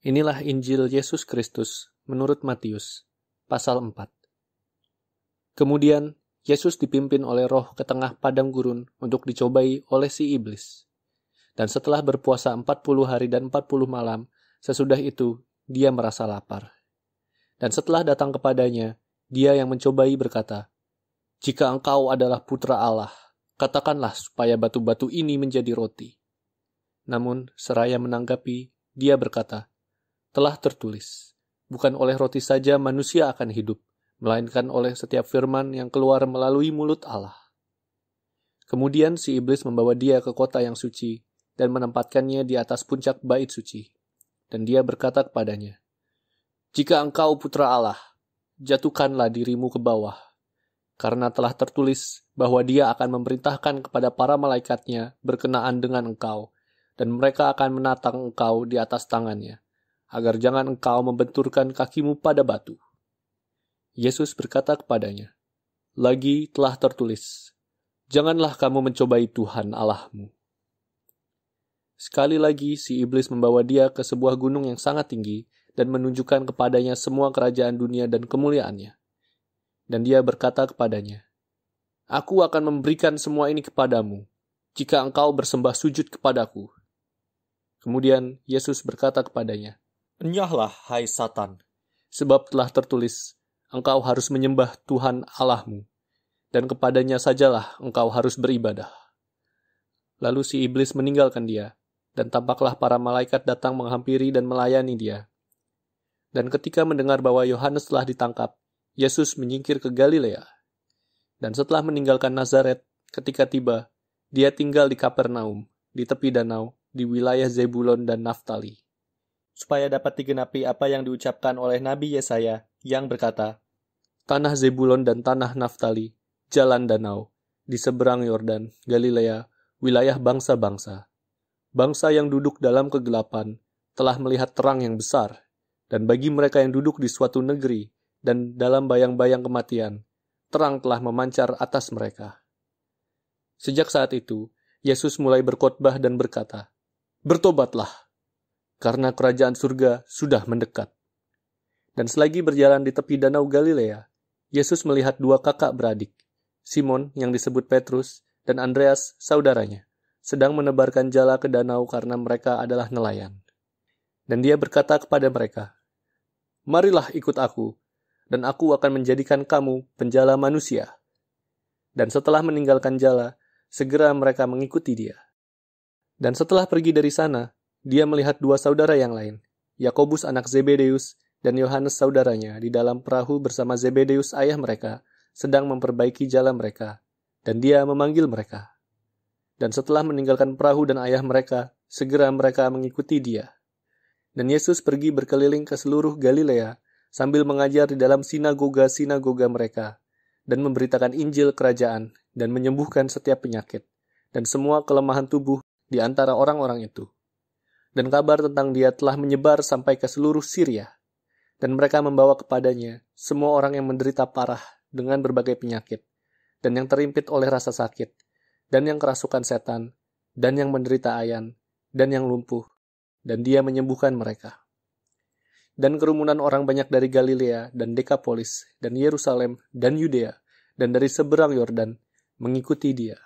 Inilah Injil Yesus Kristus menurut Matius, pasal 4. Kemudian Yesus dipimpin oleh roh ke tengah padang gurun untuk dicobai oleh si iblis. Dan setelah berpuasa 40 hari dan 40 malam, sesudah itu dia merasa lapar. Dan setelah datang kepadanya, dia yang mencobai berkata, Jika engkau adalah putra Allah, katakanlah supaya batu-batu ini menjadi roti. Namun, seraya menanggapi, dia berkata, telah tertulis, bukan oleh roti saja manusia akan hidup, melainkan oleh setiap firman yang keluar melalui mulut Allah. Kemudian si iblis membawa dia ke kota yang suci dan menempatkannya di atas puncak bait suci. Dan dia berkata kepadanya, Jika engkau putra Allah, jatuhkanlah dirimu ke bawah, karena telah tertulis bahwa dia akan memerintahkan kepada para malaikatnya berkenaan dengan engkau, dan mereka akan menatang engkau di atas tangannya agar jangan engkau membenturkan kakimu pada batu. Yesus berkata kepadanya, Lagi telah tertulis, Janganlah kamu mencobai Tuhan Allahmu. Sekali lagi si iblis membawa dia ke sebuah gunung yang sangat tinggi dan menunjukkan kepadanya semua kerajaan dunia dan kemuliaannya. Dan dia berkata kepadanya, Aku akan memberikan semua ini kepadamu, jika engkau bersembah sujud kepadaku. Kemudian Yesus berkata kepadanya, Enyahlah, hai Satan, sebab telah tertulis, engkau harus menyembah Tuhan Allahmu, dan kepadanya sajalah engkau harus beribadah. Lalu si iblis meninggalkan dia, dan tampaklah para malaikat datang menghampiri dan melayani dia. Dan ketika mendengar bahwa Yohanes telah ditangkap, Yesus menyingkir ke Galilea. Dan setelah meninggalkan Nazaret, ketika tiba, dia tinggal di Kapernaum, di tepi danau, di wilayah Zebulon dan Naftali supaya dapat digenapi apa yang diucapkan oleh Nabi Yesaya yang berkata, Tanah Zebulon dan tanah Naftali, jalan danau, di seberang Yordan, Galilea, wilayah bangsa-bangsa. Bangsa yang duduk dalam kegelapan telah melihat terang yang besar, dan bagi mereka yang duduk di suatu negeri dan dalam bayang-bayang kematian, terang telah memancar atas mereka. Sejak saat itu, Yesus mulai berkhotbah dan berkata, Bertobatlah, karena kerajaan surga sudah mendekat. Dan selagi berjalan di tepi danau Galilea, Yesus melihat dua kakak beradik, Simon yang disebut Petrus dan Andreas saudaranya, sedang menebarkan jala ke danau karena mereka adalah nelayan. Dan dia berkata kepada mereka, Marilah ikut aku, dan aku akan menjadikan kamu penjala manusia. Dan setelah meninggalkan jala, segera mereka mengikuti dia. Dan setelah pergi dari sana, dia melihat dua saudara yang lain, Yakobus anak Zebedeus dan Yohanes saudaranya di dalam perahu bersama Zebedeus ayah mereka, sedang memperbaiki jalan mereka, dan dia memanggil mereka. Dan setelah meninggalkan perahu dan ayah mereka, segera mereka mengikuti dia. Dan Yesus pergi berkeliling ke seluruh Galilea sambil mengajar di dalam sinagoga-sinagoga mereka, dan memberitakan Injil kerajaan dan menyembuhkan setiap penyakit, dan semua kelemahan tubuh di antara orang-orang itu dan kabar tentang dia telah menyebar sampai ke seluruh Syria. Dan mereka membawa kepadanya semua orang yang menderita parah dengan berbagai penyakit, dan yang terimpit oleh rasa sakit, dan yang kerasukan setan, dan yang menderita ayan, dan yang lumpuh, dan dia menyembuhkan mereka. Dan kerumunan orang banyak dari Galilea dan Dekapolis dan Yerusalem dan Yudea dan dari seberang Yordan mengikuti dia.